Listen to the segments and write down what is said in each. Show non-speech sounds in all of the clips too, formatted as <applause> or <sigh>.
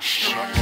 Shut up.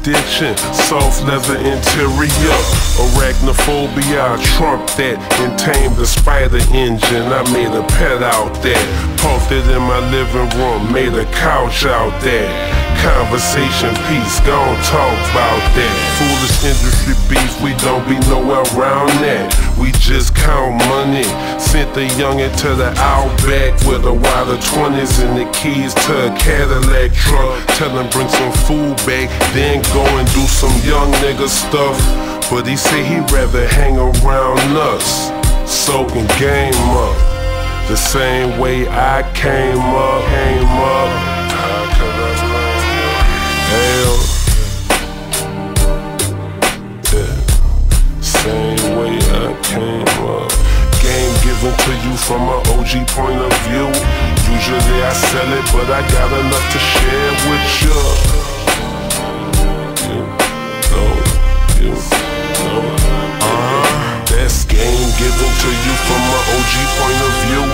addiction, soft leather interior. Arachnophobia, I trump that, and tamed the spider engine. I made a pet out there, puffed it in my living room, made a couch out there. Conversation piece, gon' talk about that. Foolish industry beef, we don't be nowhere around that. We just count money. Sent the youngin' to the outback with a wild of 20s and the keys to a Cadillac truck. Tell him bring some food back, then go and do some young nigga stuff. But he say he rather hang around us, soaking game up. The same way I came up, came up. Hell yeah. Same way I came up. Game given to you from an OG point of view. Usually I sell it, but I got enough to share with you. You know, you know. Uh-huh. That's game given to you from an OG point of view.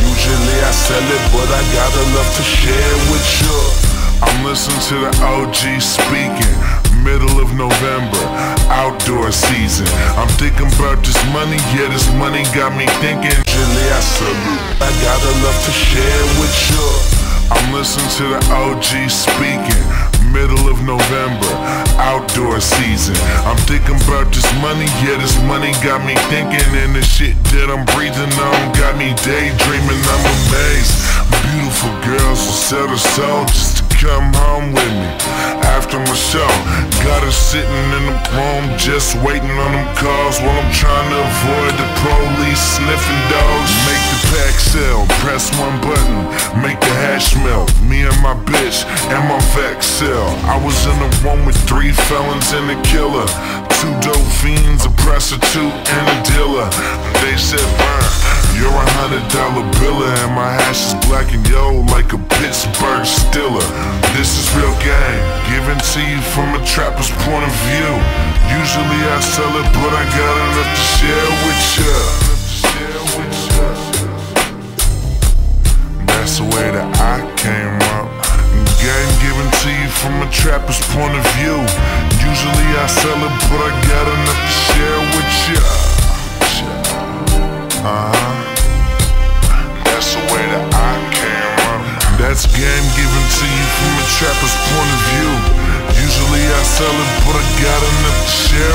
Usually I sell it, but I got enough to share with you. I'm listening to the OG speaking middle of November, outdoor season. I'm thinking about this money, yeah, this money got me thinking. Usually I salute, I got enough to share with you. I'm listening to the OG speaking, middle of November, outdoor season. I'm thinking about this money, yeah, this money got me thinking, and the shit that I'm breathing on got me daydreaming. I'm amazed. Beautiful girls will sell their soul just come home with me after my show. Got her sitting in the room just waiting on them calls while I'm trying to avoid the police sniffing dogs. Make the pack sell, press one button, make the hash melt. Me and my bitch and my vex sell. I was in the room with three felons and a killer, two dope fiends, a prostitute and a dealer. They said, burn. You're a hundred dollar biller and my hash is black and yellow like a Pittsburgh Steeler This is real game, given to you from a trapper's point of view. Usually I sell it, but I got enough to share with ya. That's the way that I came up. To you from a trapper's point of view. Usually I sell it, but I got enough to share with ya. Uh-huh. That's the way that I came up. That's game given to you from a trapper's point of view. Usually I sell it, but I got enough to share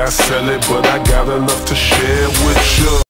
I sell it, but I got enough to share with you.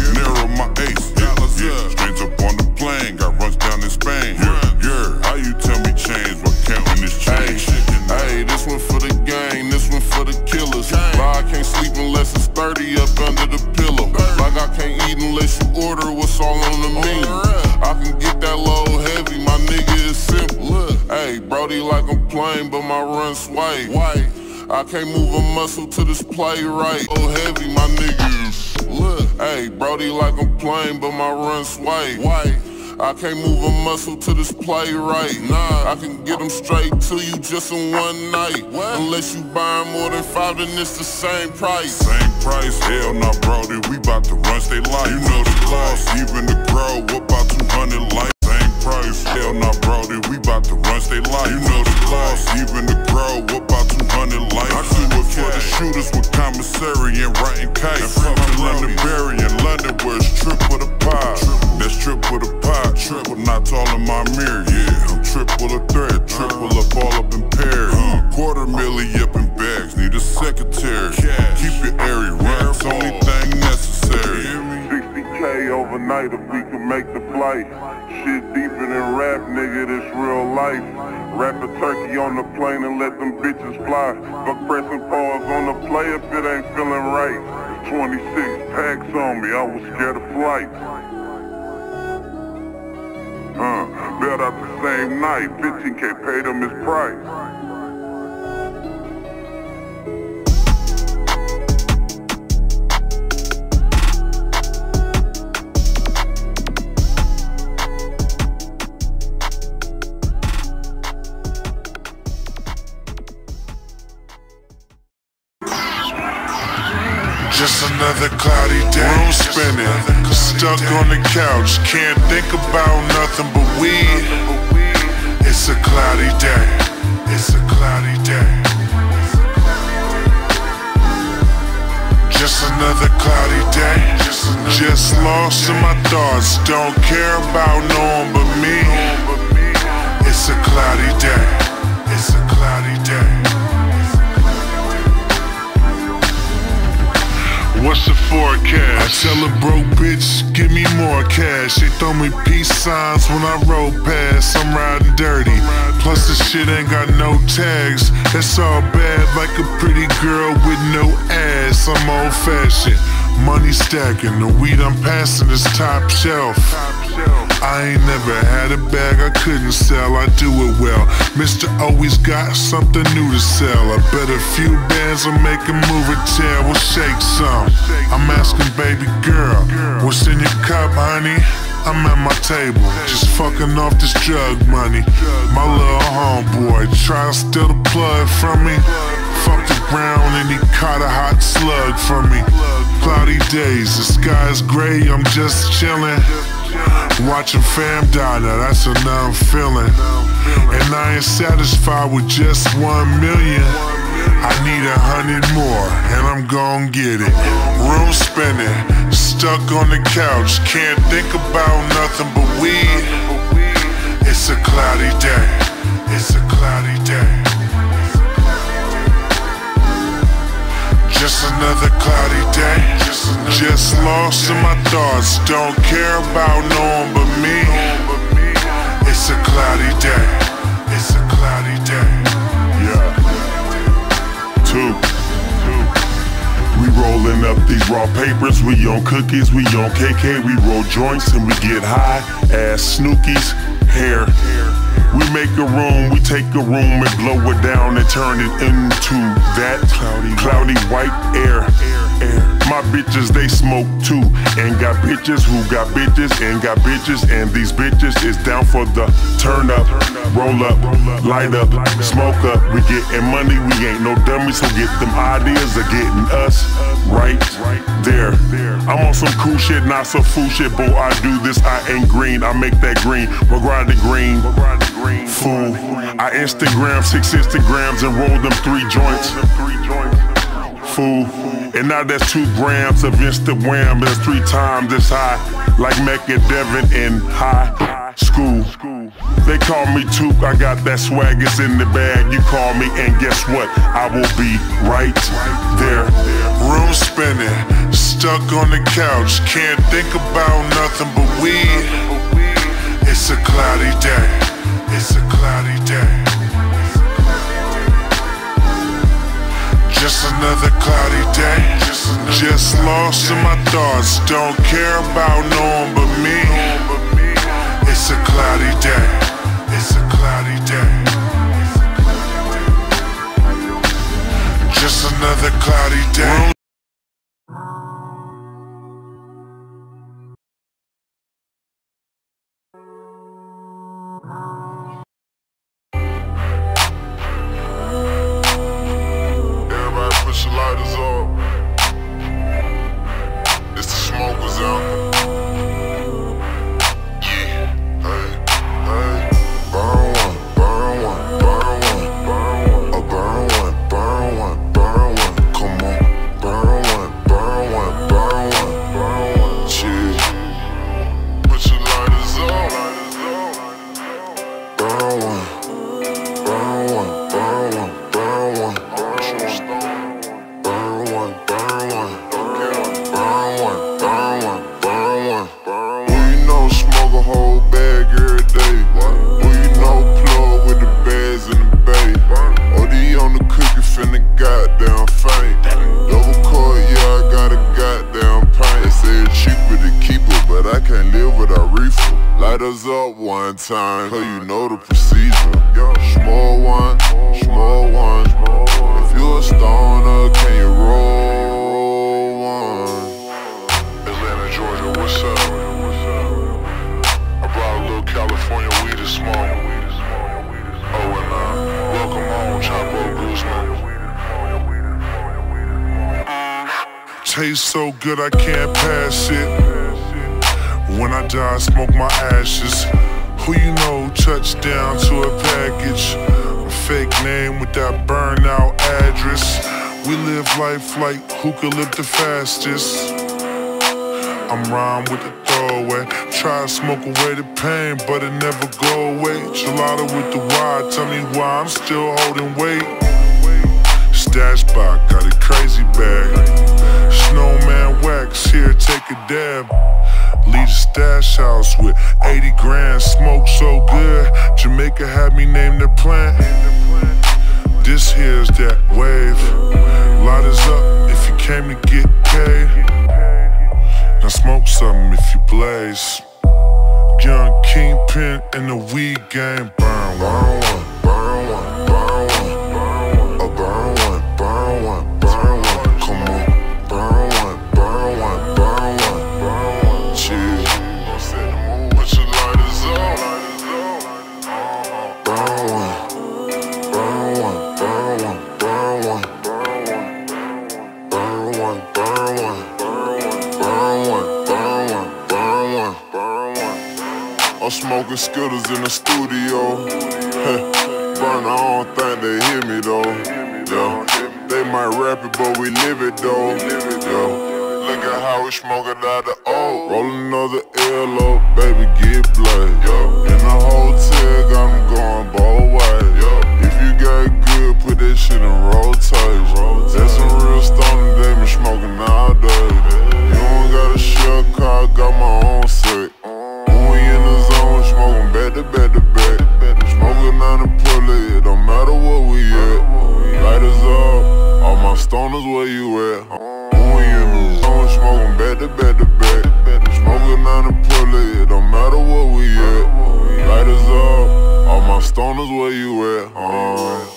can't eat unless you order what's all on the oh, menu. I can get that low heavy, my nigga is simple. Hey, Brody like I'm playing, but my run's white. White. I can't move a muscle to this play right. Oh heavy, my nigga. Look, hey, Brody like I'm playing, but my run's white. White. I can't move a muscle to this play right. Nah, I can get them straight to you just in one night. What? Unless you buy more than five, then it's the same price. Same price, hell nah, bro, Brody. We bout to run stay life. You know the cost, even the grow, about 200 life. Same price, hell nah, bro, Brody. We bout to run stay life. You know the cost, even the grow, about 200 life. I do it for the shooters with commissary and writing kites. From London, Berry in London, where it's triple the pie. That's triple the pie, triple not all in my mirror, yeah. I'm triple a threat, triple up all up in pairs. Hmm, quarter milli up in bags, need a secretary. Keep it airy, rent's only thing necessary. 60k overnight if we can make the flight. Shit deeper than rap, nigga, this real life. Wrap a turkey on the plane and let them bitches fly. But pressing pause on the play if it ain't feeling right. 26 packs on me, I was scared of flight. Uh, bailed out the same night, 15k paid him his price. Another cloudy day. Room spinning, stuck on the couch. Can't think about nothing but weed. It's a cloudy day. It's a cloudy day. Just another cloudy day. Just lost in my thoughts. Don't care about no one but me. It's a cloudy day. It's a cloudy What's the forecast? I tell a broke bitch, give me more cash. They throw me peace signs when I roll past. I'm riding dirty. Plus the shit ain't got no tags. It's all bad like a pretty girl with no ass. I'm old fashioned. Money stacking. The weed I'm passing is top shelf. I ain't never had a bag I couldn't sell. I do it well. Mr. Always got something new to sell. I bet a few bands will make a move a tail. We'll shake some. I'm asking baby girl, what's in your cup, honey? I'm at my table, just fucking off this drug money. My little homeboy try to steal the plug from me. Fucked around and he caught a hot slug from me. Cloudy days, the sky's gray, I'm just chilling. Watching fam die, now that's another feeling. And I ain't satisfied with just one million. I need a hundred more, and I'm gon' get it. Room spinning, stuck on the couch, can't think about nothing but weed. It's a cloudy day. It's a cloudy day. Just another cloudy day. Just lost in my thoughts. Don't care about no one but me. It's a cloudy day. It's a cloudy day. Yeah. Two. We rolling up these raw papers. We on cookies. We on KK. We roll joints and we get high. Ass snookies. Hair. We make a room, we take a room and blow it down and turn it into that cloudy, cloudy white air. My bitches, they smoke too. And got bitches who got bitches and got bitches. And these bitches is down for the turn up, roll up, light up, smoke up. We getting money, we ain't no dummies. So get them ideas of getting us right there. I'm on some cool shit, not some fool shit. Boy, I do this, I ain't green. I make that green, McGrind green. Fool. I Instagram six Instagrams and roll them three joints. Fool. And now that's two grams of Instagram. That's three times as high. Like Mecca Devon in high school. They call me Took, I got that swag, it's in the bag. You call me, and guess what? I will be right there. Room spinning, stuck on the couch. Can't think about nothing but weed. It's a cloudy day. It's a cloudy day. Just another cloudy day. Just lost in my thoughts. Don't care about no one but me. It's a cloudy day. It's a cloudy day. Just another cloudy day. Touchdown to a package? A fake name with that burnout address. We live life like who could live the fastest. I'm rhyme with the throwaway. Try to smoke away the pain, but it never go away. Gelato with the Y, tell me why I'm still holding weight. Stash box, got a crazy bag. Snowman wax, here, take a dab. Leave the stash house with 80 grand, smoke so good. Jamaica had me name the plant. This here's that wave. Light us up if you came to get paid. Now smoke something if you blaze. Young kingpin in the weed game, burn one. Burn one, smoking skittles in the studio. <laughs> Burn, I don't think they hear me though. Yeah. They might rap it, but we live it though. Yeah. Look at how we smoking out the O. Roll another L up, baby, get blood. Yeah. In the hotel, got 'em going both ways. Yeah. If you got good, put that shit in rotate. That's some real stoner, they been smoking day. You don't got a shell car, got my own my stoners, where you at? We in the zone, smoking back to back to back. Smoking on the pulley, it don't matter where we at. Lighters up, all my stoners, where you at? Uh.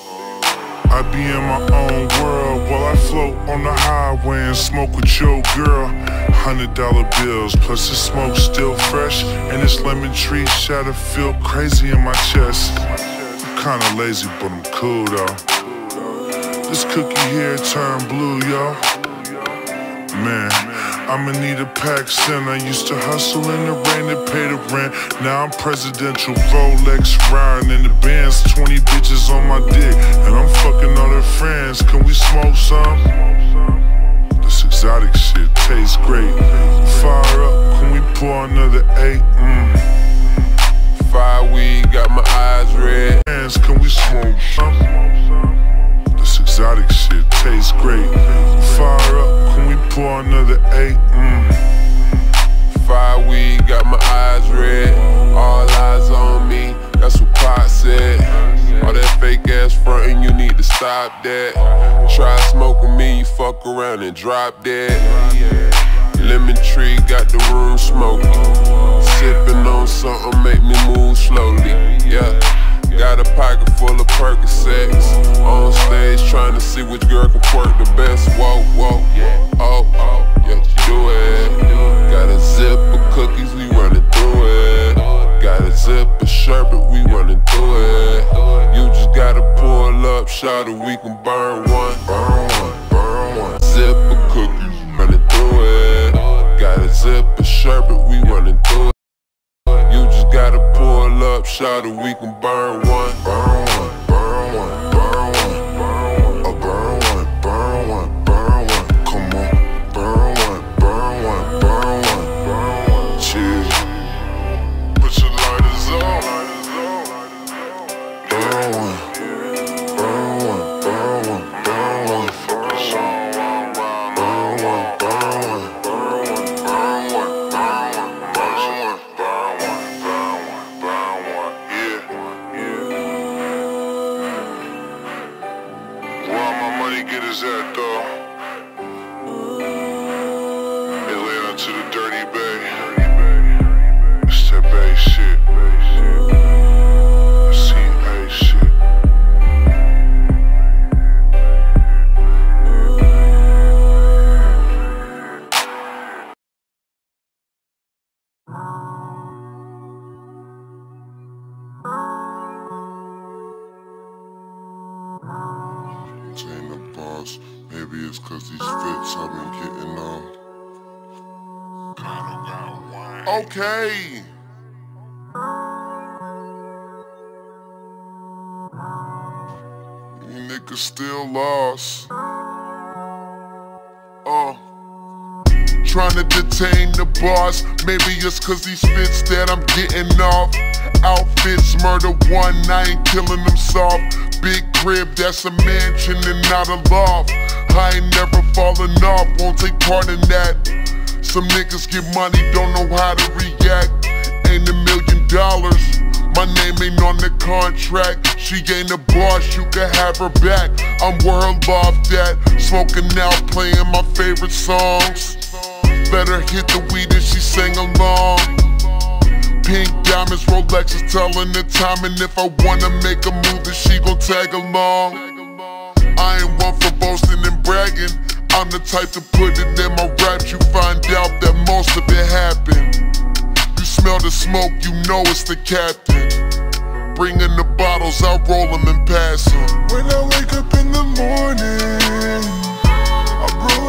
I be in my own world while I float on the highway and smoke with your girl. Hundred dollar bills, plus the smoke still fresh. And this lemon tree shadow feel crazy in my chest. I'm kinda lazy, but I'm cool though. This cookie here turn blue, yo. Man, I'ma need a pack soon. I used to hustle in the rain to pay the rent. Now I'm presidential Rolex riding in the bands. 20 bitches on my dick, and I'm fucking all their friends. Can we smoke some? This exotic shit tastes great. Fire up, can we pour another eight? Mm. Fire weed, got my eyes red. Can we smoke some? Exotic shit tastes great. Fire up, can we pour another eight? Mm. Fire weed, got my eyes red. All eyes on me, that's what Pac said. All that fake ass frontin', you need to stop that. Try smoking me, you fuck around and drop dead. Lemon tree got the room smoky. Sippin' on something, make me move slowly. Yeah. Got a pocket full of Percocets. On stage trying to see which girl can twerk the best. Whoa, whoa, You niggas still lost. Uh. Trying to detain the boss. Maybe it's cause these fits that I'm getting off. Outfits, murder one, I ain't killing them soft. Big crib, that's a mansion and not a loft. I ain't never falling off, won't take part in that. Some niggas get money, don't know how to react. Ain't a million dollars. My name ain't on the contract. She ain't a boss, you can have her back. I'm world off that. Smoking out, playing my favorite songs. Let her hit the weed and she sang along. Pink diamonds, Rolex is telling the time. And if I wanna make a move, then she gon' tag along. I ain't one for boasting and bragging. I'm the type to put it in my raps. You find out that most of it happened. Smell the smoke, you know it's the captain. Bringing the bottles, I roll them and pass them. When I wake up in the morning, I'm rolling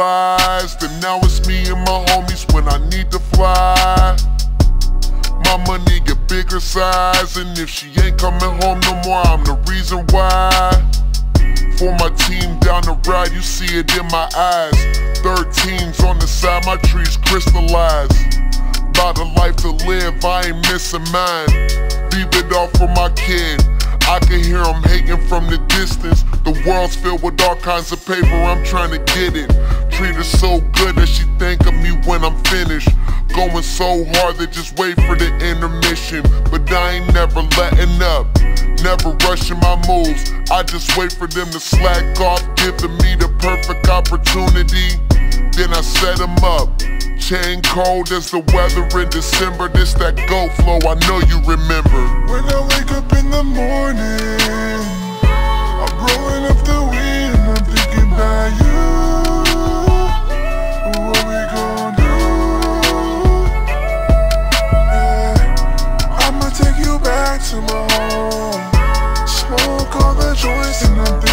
and now it's me and my homies when I need to fly. My money get bigger size, and if she ain't coming home no more, I'm the reason why. For my team down the ride, you see it in my eyes. Third teams on the side, my trees crystallized. Lot of life to live, I ain't missing mine. Leave it all for my kid. I can hear him hating from the distance. The world's filled with all kinds of paper, I'm trying to get it. Treat her so good that she think of me when I'm finished. Going so hard they just wait for the intermission. But I ain't never letting up, never rushing my moves. I just wait for them to slack off, giving me the perfect opportunity. Then I set them up. Chain cold as the weather in December. This that go flow, I know you remember. When I wake up in the morning, I'm rolling up the weed and I'm thinking about you. Back to my home. Smoke all the joints and I'm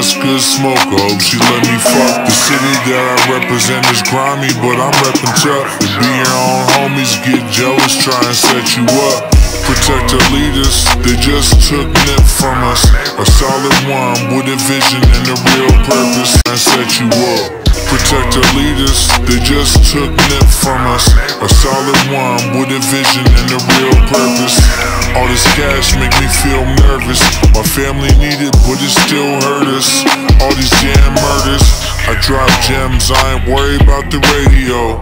just good smoke. I hope she let me fuck. The city that I represent is grimy, but I'm reppin' tough. If being on homies get jealous, try and set you up. Protect our leaders, they just took nip from us. A solid one with a vision and a real purpose, and set you up. Protect our leaders, they just took nip from us. A solid one with a vision and a real purpose. All this cash make me feel nervous. My family need it, but it still hurt us. All these damn murders. I drop gems, I ain't worried about the radio.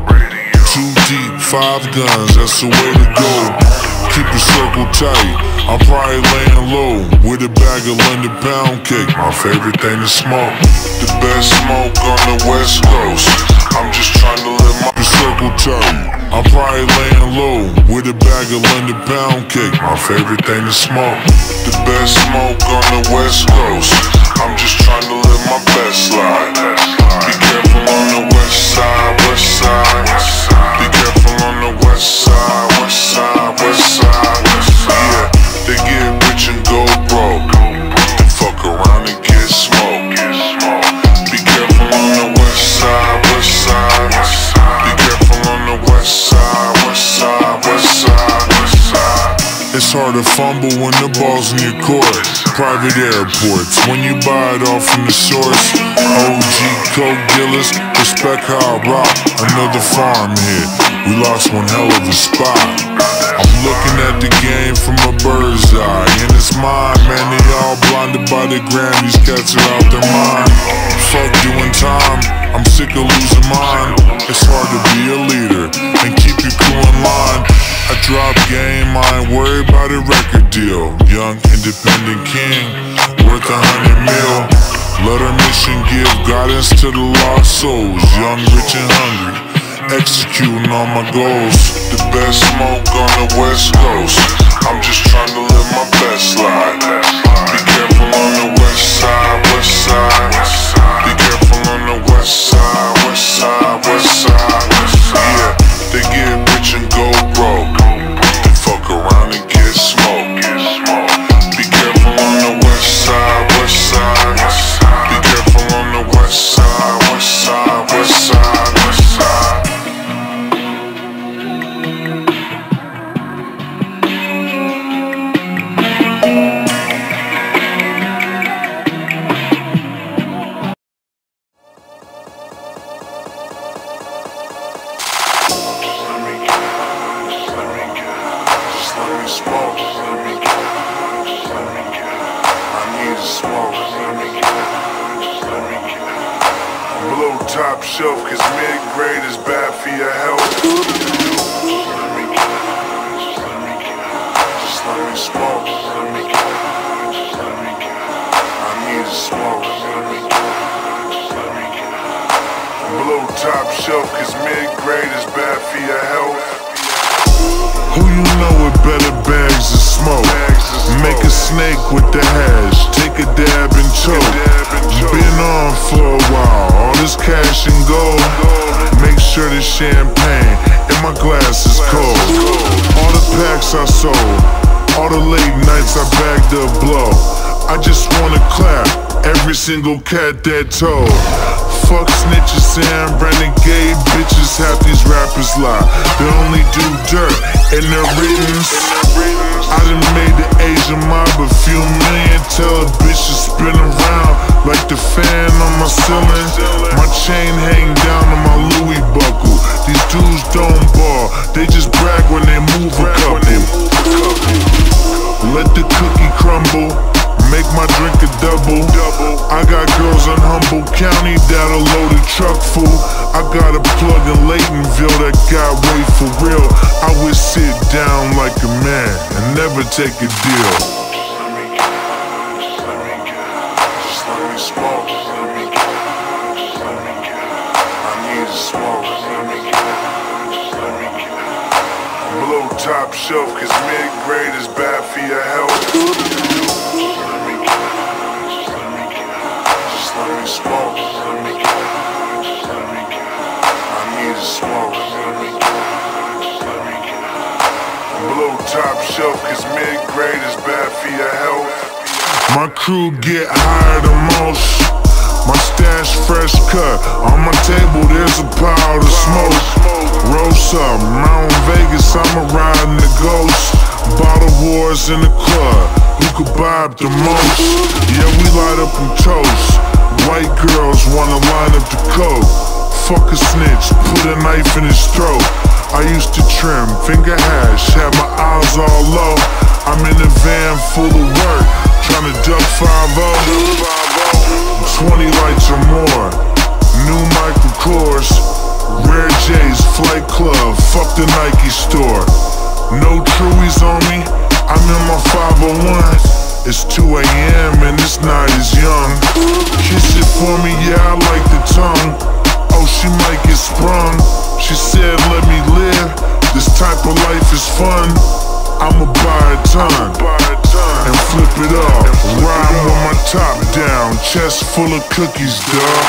Too deep, five guns, that's the way to go. Keep the circle tight, I'm probably laying low With a bag of London pound cake, my favorite thing to smoke The best smoke on the west coast I'm just trying to live my circle tight I'm probably laying low with a bag of London pound cake. My favorite thing to smoke. The best smoke on the west coast. I'm just trying to live my best life. Be careful on the west side, west side. On the west side, west side, west side. Yeah, they get rich and go broke. They fuck around and get smoked. Be careful on the west side, west side. Be careful on the west side, west side, west side, west side. It's hard to fumble when the ball's in your court. Private airports, when you buy it off from the source. OG coke dealers, respect how I rock. Another farm hit, we lost one hell of a spot. I'm looking at the game from a bird's eye, and it's mine, man. They all blinded by the gram, these cats are out their mind. Fuck doing time, I'm sick of losing mine. It's hard to be a leader and keep your crew in line. I drop game, I ain't worried about a record deal. Young independent king, worth a hundred mil. Let our mission give guidance to the lost souls. Young, rich, and hungry, executing all my goals. The best smoke on the west coast. I'm just trying to live my best life. Be careful on the west side, west side. Be careful on the west side, smoke. Top shelf, cause mid-grade is bad for your health. Who you know with better bags of smoke? Make a snake with the hash, take a dab and choke. Been on for a while, all this cash and gold. Make sure the champagne in my glass is cold. All the packs I sold, all the late nights I bagged up blow. I just wanna clap every single cat that told. Fuck snitches and renegade bitches, half these rappers lie. They only do dirt in their writtens. I done made the Asian mob a few million. Tell a bitch to spin around like the fan on my ceiling. My chain hang down on my Louis buckle. These dudes don't ball, they just brag when they move a couple. Let the cookie crumble. Make my drink a double. double. I got girls in Humboldt County load a truck full. I got a plug in Laytonville that got way for real. I would sit down like a man and never take a deal. Let me get, just let me get, just let me smoke. Let me get, just let me get. I need smoke. Let me get, just let me get. Top shelf, cause mid-grade is bad for your health. Blow top shelf, cause mid-grade is bad for your health. My crew get higher than most. My stash fresh cut. On my table, there's a pile of smoke. Up, Mount Vegas, I'm a riding the ghost. Bottle wars in the club. Who could up the most? Yeah, we light up and toast. White girls wanna line up the coat. Fuck a snitch, put a knife in his throat. I used to trim, finger hash, had my eyes all low. I'm in a van full of work, tryna duck 5 20 lights or more. New Michael Kors, Rare J's, Flight Club, fuck the Nike store. No truies on me, I'm in my 501. It's 2 a.m. and this night is young. Kiss it for me, yeah, I like the tongue. Oh, she might get sprung. She said, let me live. This type of life is fun. I'ma buy a ton and flip it up. Ride with my top down, chest full of cookies, dog.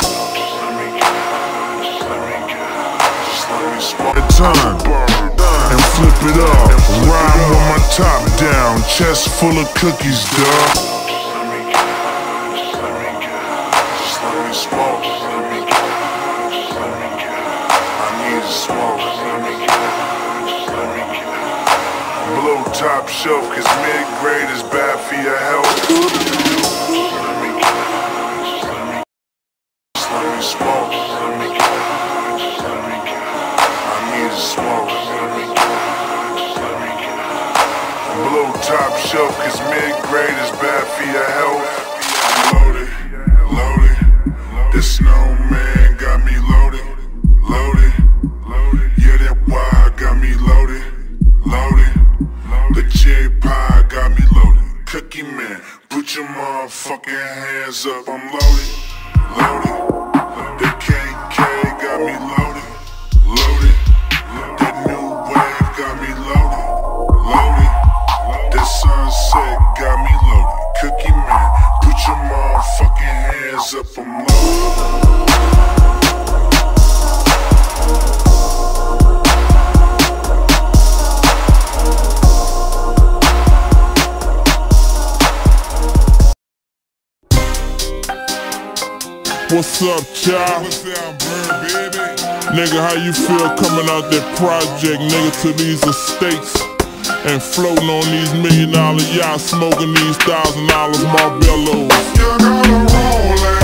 A ton and flip it up. Ride with my top down, chest full of cookies, dog. Shelf, cause mid-grade is bad for your health. Just let me, smoke. Let me. I need to smoke. Blow top shelf, cause mid-grade is bad for your health. Loaded, loaded. The snowman cherry pie got me loaded. Cookie man, put your motherfucking hands up. I'm loaded, loaded. The KK got me loaded. What's up, child? Nigga, how you feel coming out that project, nigga, to these estates and floating on these million dollar yachts, smoking these thousand dollars Marlboros? You gotta roll eh?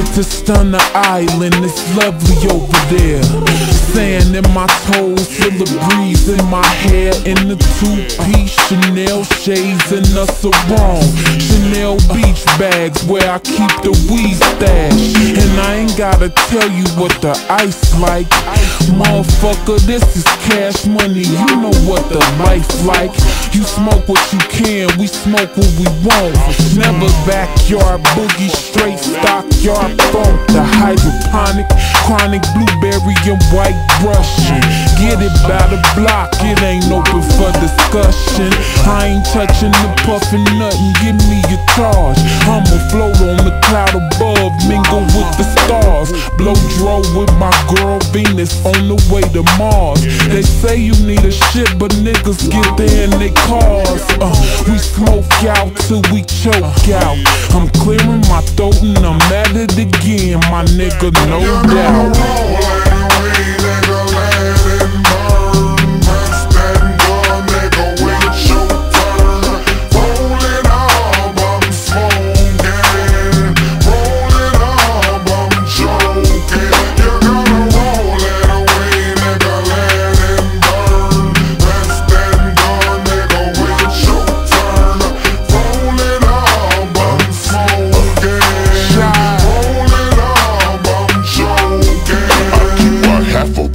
Headed to Stunner Island, it's lovely over there. Sand in my toes, feel the breeze in my hair. In the two-piece Chanel shades and a sarong. Chanel beach bags where I keep the weed stash. And I ain't gotta tell you what the ice like. Motherfucker, this is cash money, you know what the life like. You smoke what you can, we smoke what we want. Never backyard boogie, straight stockyard funk. The hydroponic, chronic blueberry and white Russian. Get it by the block, it ain't open for discussion. I ain't touching the puffin' nothing, give me your charge. I'ma float on the cloud above, mingle with the stars. Blow dro with my girl Venus on the way to Mars. They say you need a shit, but niggas get there in they cars. Uh, we smoke out till we choke out. I'm clearing my throat and I'm at it again, my nigga, no doubt.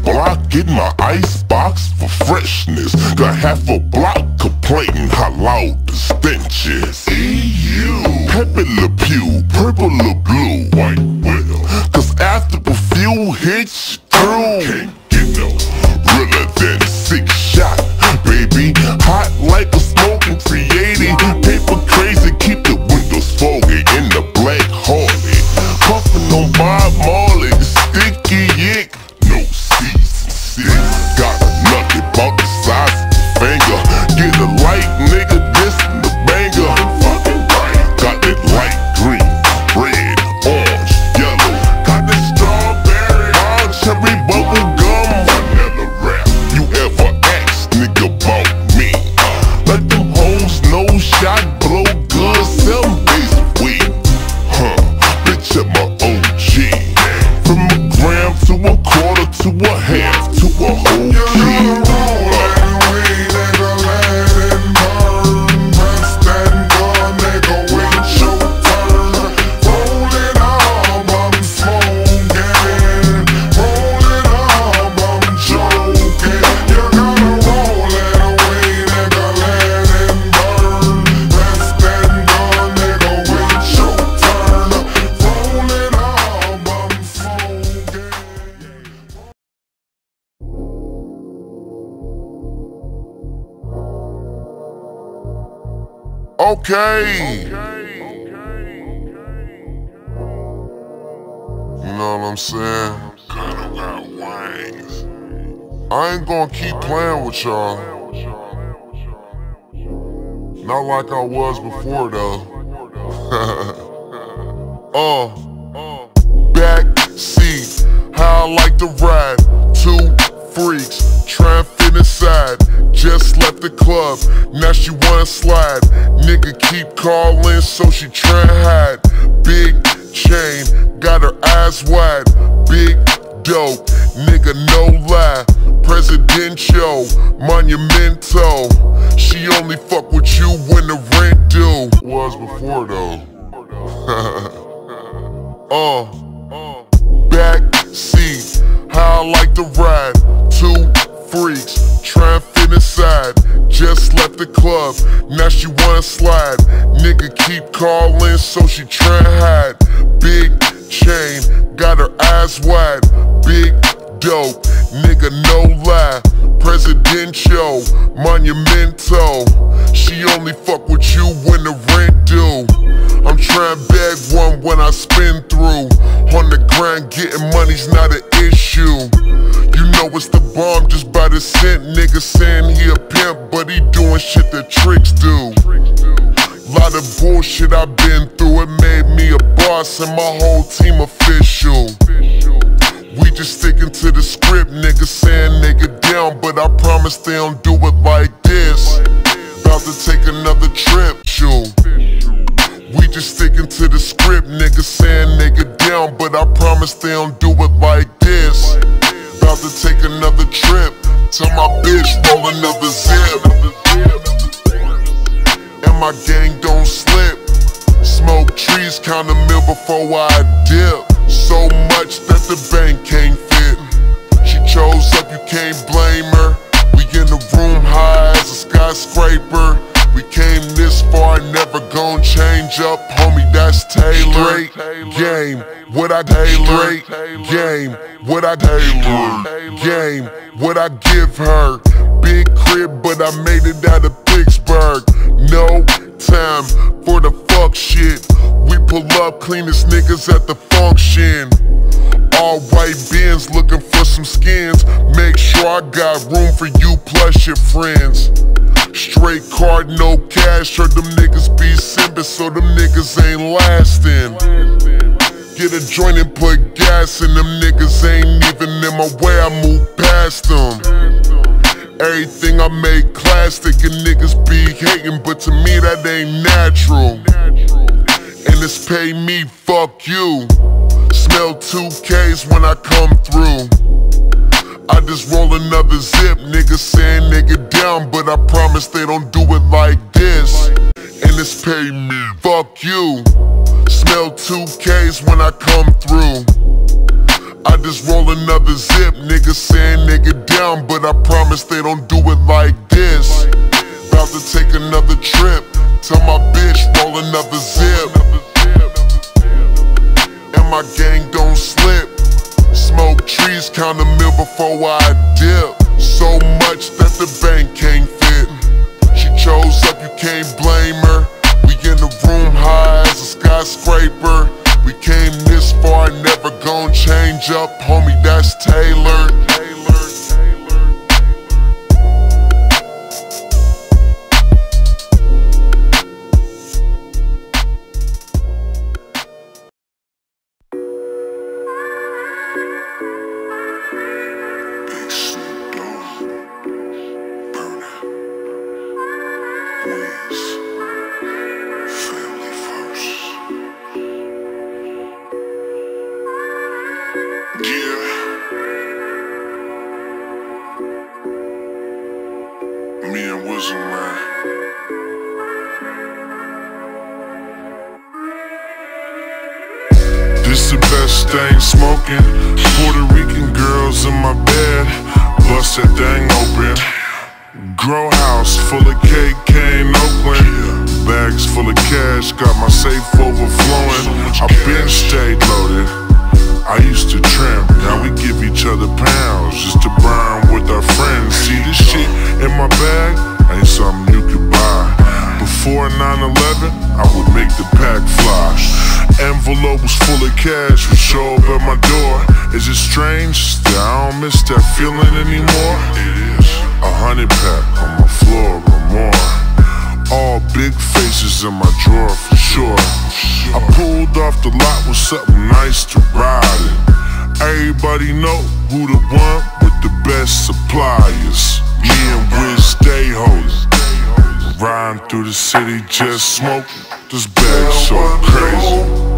Block in my ice box for freshness. Got half a block complaining how loud the stench is. EU. Pepe Le Pew, purple Le Blue, white widow. Cause after a few hits through, Okay. You know what I'm saying? Kinda got wings. I ain't gonna keep playing with y'all. Not like I was before though. <laughs> uh, back seat, how I like to ride. Two freaks, fit inside. Just left the club, now she wanna slide. Nigga keep calling, so she try and hide. Big chain, got her eyes wide. Big dope, nigga no lie. Presidential, monumental. She only fuck with you when the rent due. Was before though. <laughs> uh, back seat, how I like to ride. Two freaks, try inside. Just left the club, now she wanna slide. Nigga keep calling, so she try hide. Big chain, got her eyes wide. Big dope, nigga no lie. Presidential, monumental. She only fuck with you when the rent due. I'm trying bag one when I spin through. On the grind, getting money's not an issue. You know it's the bomb just by the scent. Nigga saying he a pimp, but he doing shit that tricks do. Lot of bullshit I've been through, it made me a boss and my whole team official. We just sticking to the script, nigga saying nigga down, but I promise they don't do it like this. About to take another trip, shoot. We just sticking to the script, nigga saying nigga down, but I promise they don't do it like this. About to take another trip, tell my bitch roll another zip. And my gang don't slip. Smoke trees, count a mil before I dip. So much that the bank can't fit. She chose up, you can't blame her. We in the room high as a skyscraper. We came this far, never gon' change up, homie. That's Taylor. Game, what I Taylor. Game, what I Taylor. Game, what I give her. Big crib, but I made it out of Pittsburgh. No time for the fuck shit. We pull up, cleanest niggas at the function. All white bins looking for some skins. Make sure I got room for you plus your friends. Straight card, no cash, heard them niggas be simping, so them niggas ain't lasting. Get a joint and put gas in them niggas ain't even in my way, I move past them. Everything I make plastic and niggas be hating, but to me that ain't natural. And it's pay me, fuck you. Smell 2Ks when I come through. I just roll another zip, niggas saying nigga down, but I promise they don't do it like this. And it's pay me, fuck you. Smell 2Ks when I come through. I just roll another zip, niggas saying nigga down, but I promise they don't do it like this. About to take another trip, tell my bitch roll another zip. And my gang don't slip. Smoke trees, count a mil before I dip. So much that the bank can't fit. She chose up, you can't blame her. We in the room high as a skyscraper. We came this far, never gon' change up, homie. That's Taylor. Is it strange that I don't miss that feeling anymore? It is. A hundred pack on my floor or more. All big faces in my drawer for sure. I pulled off the lot with something nice to ride in. Everybody know who the one with the best suppliers. Me and Wiz stay holding. Riding through the city just smoking. This bag so crazy.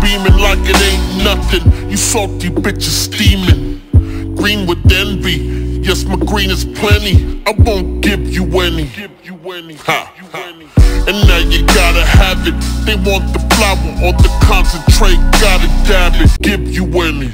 Beaming like it ain't nothing. You salty bitches steaming, green with envy. Yes, my green is plenty. I won't give you any. Ha. And now you gotta have it. They want the flower or the concentrate. Gotta dab it. Give you any.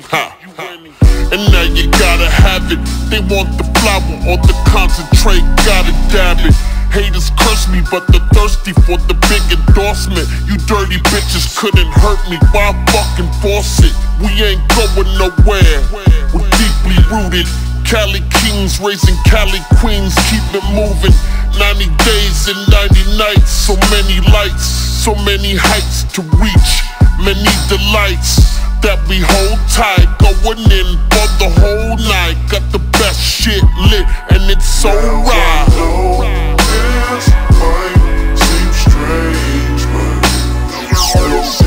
Ha. And now you gotta have it. They want the flower or the concentrate. Gotta dab it. Haters curse me, but they're thirsty for the big endorsement. You dirty bitches couldn't hurt me. Why fucking force it? We ain't going nowhere. We're deeply rooted. Cali kings raising Cali queens, keep it moving. 90 days and 90 nights, so many lights, so many heights to reach, many delights that we hold tight. Going in for the whole night. Got the best shit lit and it's so right seem strange, but